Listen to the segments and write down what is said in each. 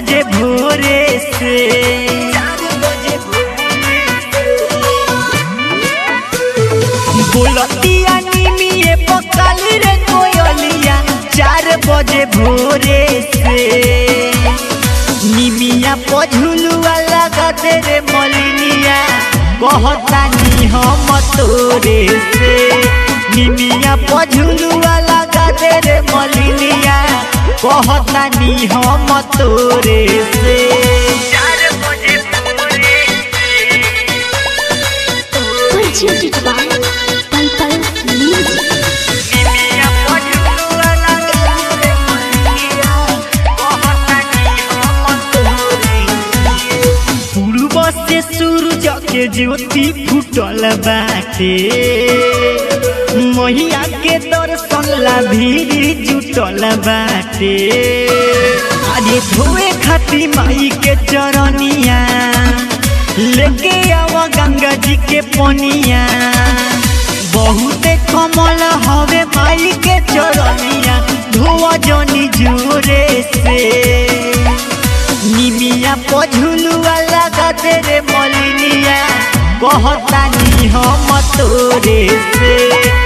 भोरे से। बोलतिया निमिए पकाली रे कोयलिया, चार बजे भोरे से। निमिया पझुलुआ लगा दे रे मलिनिया कहतानी हम तोरे से। निमिया पझुलुआ तोरे से। पूर्व से। सूरज के ज्योति फूटल बाटे। मैया के दर्शन भीड़ जुटल बाटे। अरे धोए खाती माई के चरनिया, लेके आवा गंगा जी के पनिया। बहुते कमल हवे माई के चरनिया, धोआ जनी जोरे से। निमिया पझुलुआ लगा दे रे मलिनिया, कहतानी हम तोरे से।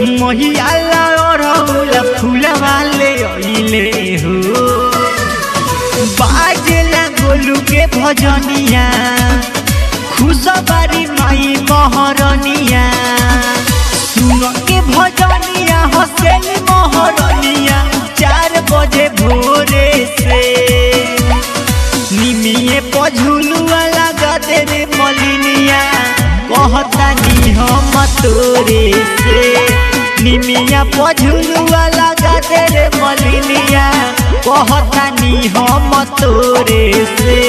महिया लाउला फूलवा ले अइले हो बाजला गोलू के भजनिया खुशबारी माई महरनिया सुन के भजनिया हसेली महरनिया चार बजे भोरे से निमिए पझुलुआ लगा दे मलिनिया कहतानी हम तोरे से निमिया पझुलुआ लगा दे रे मलिनिया। कहतानी हम तोरे से।